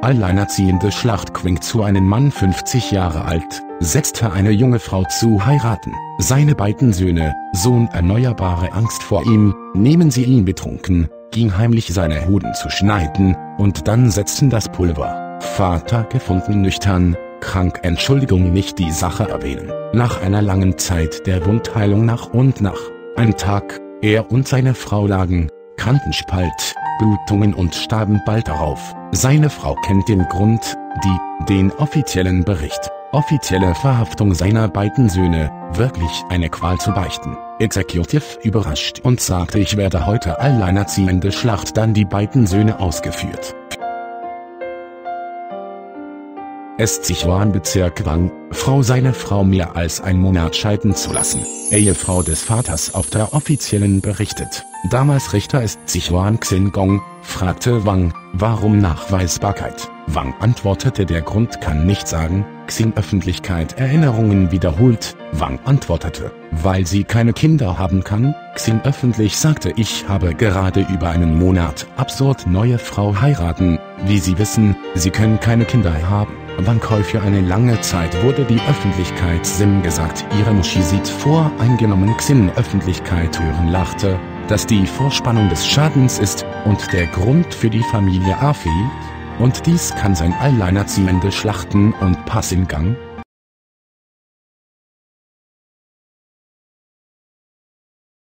Alleinerziehende Schlacht Quink zu einem Mann 50 Jahre alt, setzte eine junge Frau zu heiraten. Seine beiden Söhne, Sohn erneuerbare Angst vor ihm, nehmen sie ihn betrunken, ging heimlich seine Hoden zu schneiden, und dann setzten das Pulver. Vater gefunden nüchtern, krank Entschuldigung nicht die Sache erwähnen. Nach einer langen Zeit der Wundheilung nach und nach, ein Tag, er und seine Frau lagen, Kantenspalt, Blutungen und starben bald darauf. Seine Frau kennt den Grund, die, den offiziellen Bericht. Offizielle Verhaftung seiner beiden Söhne, wirklich eine Qual zu beichten. Executive überrascht und sagte ich werde heute alleinerziehende Schlacht dann die beiden Söhne ausgeführt. Es Sichuan Bezirk Wang, Frau seine Frau mehr als ein Monat scheiden zu lassen. Ehefrau des Vaters auf der offiziellen berichtet. Damals Richter ist Sichuan Xingong, fragte Wang, warum Nachweisbarkeit? Wang antwortete der Grund kann nicht sagen, Xing Öffentlichkeit Erinnerungen wiederholt, Wang antwortete, weil sie keine Kinder haben kann, Xing öffentlich sagte ich habe gerade über einen Monat absurd neue Frau heiraten, wie sie wissen, sie können keine Kinder haben. Bangkok für eine lange Zeit wurde die Öffentlichkeit Sim gesagt, ihre Muschi sieht voreingenommen Xin Öffentlichkeit hören lachte, dass die Vorspannung des Schadens ist, und der Grund für die Familie A fehlt, und dies kann sein alleinerziehende Schlachten und Pass im Gang,